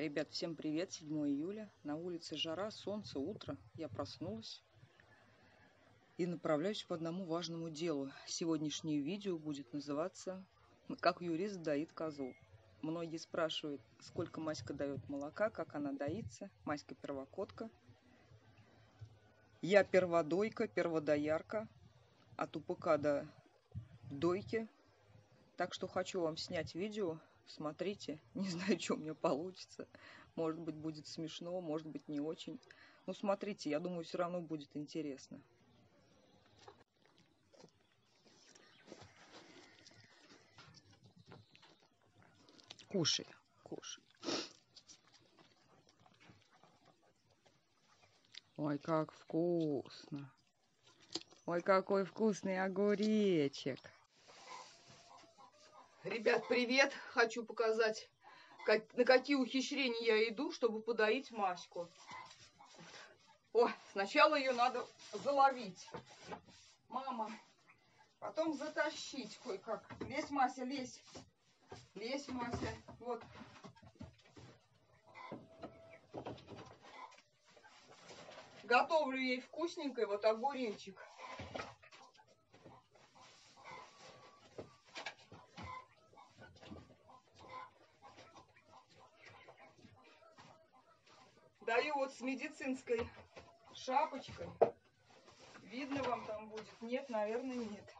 Ребят, всем привет! 7 июля. На улице жара, солнце, утро. Я проснулась и направляюсь по одному важному делу. Сегодняшнее видео будет называться «Как юрист доит козу». Многие спрашивают, сколько Маська дает молока, как она доится. Маська первокотка. Я перводойка, перводоярка. От УПК до дойки. Так что хочу вам снять видео, смотрите. Не знаю, что у меня получится. Может быть, будет смешно, может быть, не очень. Ну, смотрите, я думаю, все равно будет интересно. Кушай, кушай. Ой, как вкусно. Ой, какой вкусный огуречек. Ребят, привет! Хочу показать, как, на какие ухищрения я иду, чтобы подоить Маську. О, сначала ее надо заловить. Мама. Потом затащить кое-как. Лезь, Мася, лезь. Лезь, Мася. Вот. Готовлю ей вкусненький вот огуречек. Даю вот с медицинской шапочкой. Видно вам там будет? Нет, наверное, нет.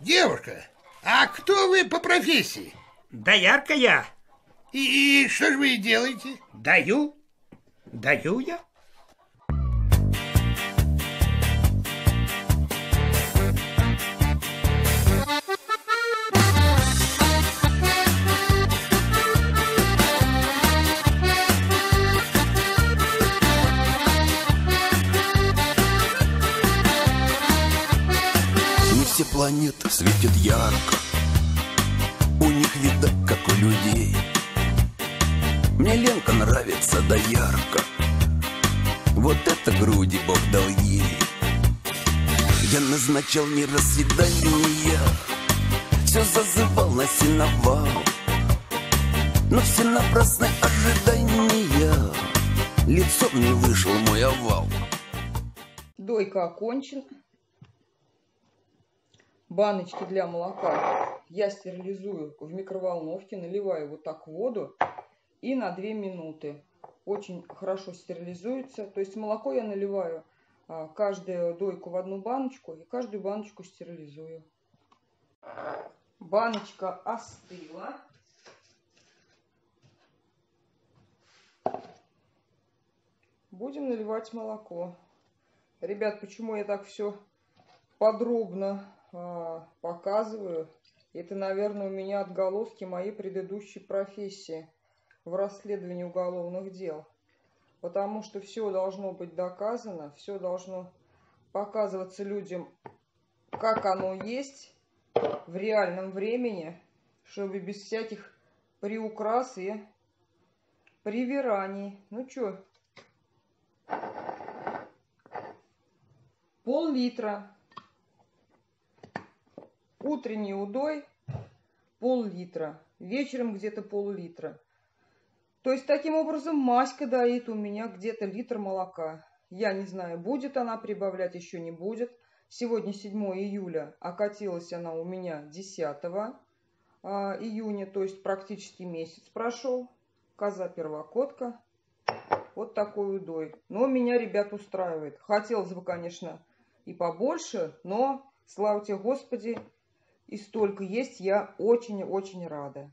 Девушка, а кто вы по профессии? Доярка я. И, и что же вы делаете? Даю. Даю я. Все планеты светят ярко. У них видно, как у людей. Мне Ленка нравится, да ярко. Вот это груди Бог дал ей. Я назначал не раз свидания Все зазывал на сеновал Но все напрасные ожидания. Лицом не вышел мой овал. Дойка окончена. Баночки для молока я стерилизую в микроволновке, наливаю вот так воду и на 2 минуты. Очень хорошо стерилизуется. То есть молоко я наливаю а, каждую дойку в одну баночку и каждую баночку стерилизую. Баночка остыла. Будем наливать молоко. Ребят, почему я так все подробно показываю? Это, наверное, у меня отголоски моей предыдущей профессии в расследовании уголовных дел. Потому что все должно быть доказано, все должно показываться людям, как оно есть в реальном времени, чтобы без всяких приукрас и привираний. Ну что, пол-литра. Утренний удой пол-литра. Вечером где-то пол-литра. То есть, таким образом, Маська доит у меня где-то литр молока. Я не знаю, будет она прибавлять, еще не будет. Сегодня 7 июля, окатилась она у меня 10 а, июня, то есть практически месяц прошел. Коза первокотка. Вот такой удой. Но меня, ребят, устраивает. Хотелось бы, конечно, и побольше, но, слава тебе, Господи, и столько есть, я очень-очень рада.